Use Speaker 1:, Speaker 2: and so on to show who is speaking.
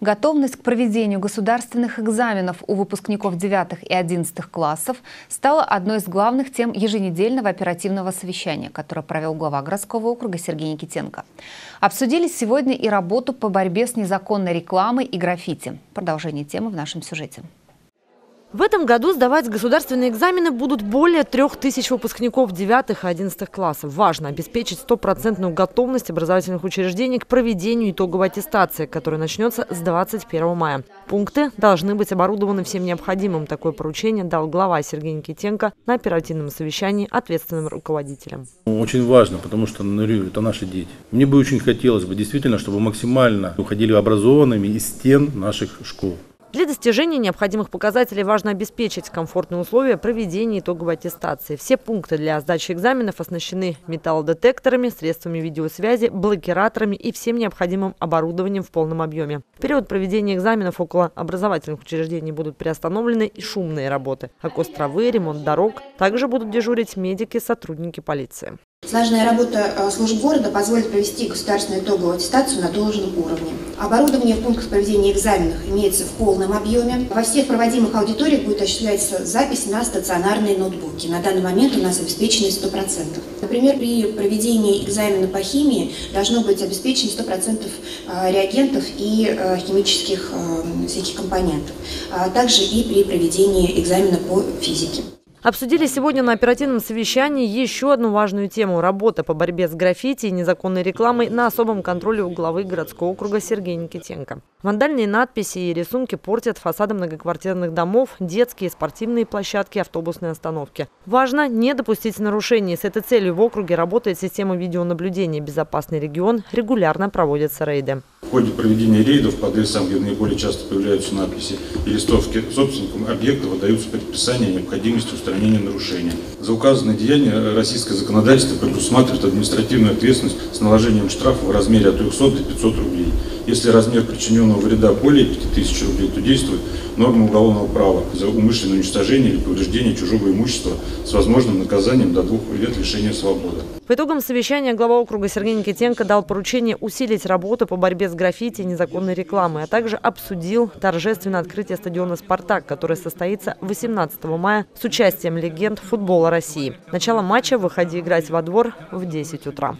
Speaker 1: Готовность к проведению государственных экзаменов у выпускников 9 и 11 классов стала одной из главных тем еженедельного оперативного совещания, которое провел глава городского округа Сергей Никитенко. Обсудили сегодня и работу по борьбе с незаконной рекламой и граффити. Продолжение темы в нашем сюжете.
Speaker 2: В этом году сдавать государственные экзамены будут более трех тысяч выпускников 9 и 11 классов. Важно обеспечить стопроцентную готовность образовательных учреждений к проведению итоговой аттестации, которая начнется с 21 мая. Пункты должны быть оборудованы всем необходимым. Такое поручение дал глава Сергей Никитенко на оперативном совещании ответственным руководителям.
Speaker 3: Очень важно, потому что ну, это наши дети. Мне бы очень хотелось бы действительно, чтобы максимально уходили образованными из стен наших школ.
Speaker 2: Для достижения необходимых показателей важно обеспечить комфортные условия проведения итоговой аттестации. Все пункты для сдачи экзаменов оснащены металлодетекторами, средствами видеосвязи, блокираторами и всем необходимым оборудованием в полном объеме. В период проведения экзаменов около образовательных учреждений будут приостановлены и шумные работы, а островы, ремонт дорог. Также будут дежурить медики, сотрудники полиции.
Speaker 4: Слаженная работа э, служб города позволит провести государственную итоговую аттестацию на должном уровне. Оборудование в пунктах проведения экзаменов имеется в полном объеме. Во всех проводимых аудиториях будет осуществляться запись на стационарные ноутбуки. На данный момент у нас обеспеченность 100%. Например, при проведении экзамена по химии должно быть обеспечено 100% э, реагентов и э, химических всяких компонентов. А также и при проведении экзамена по физике.
Speaker 2: Обсудили сегодня на оперативном совещании еще одну важную тему – работа по борьбе с граффити и незаконной рекламой на особом контроле у главы городского округа Сергея Никитенко. Вандальные надписи и рисунки портят фасады многоквартирных домов, детские, спортивные площадки, автобусные остановки. Важно не допустить нарушений. С этой целью в округе работает система видеонаблюдения «Безопасный регион», регулярно проводятся рейды.
Speaker 5: В ходе проведения рейдов по адресам, где наиболее часто появляются надписи и листовки, собственникам объекта выдаются предписания о необходимости устранения нарушения. За указанное деяние российское законодательство предусматривает административную ответственность с наложением штрафа в размере от 300 до 500 рублей. Если размер причиненного вреда более 5000 рублей, то действует норма уголовного права за умышленное уничтожение или повреждение чужого имущества с возможным наказанием до двух лет лишения свободы.
Speaker 2: По итогам совещания глава округа Сергей Никитенко дал поручение усилить работу по борьбе с граффити и незаконной рекламой, а также обсудил торжественное открытие стадиона «Спартак», который состоится 18 мая с участием легенд футбола России. Начало матча «Выходи играть во двор» в 10 утра.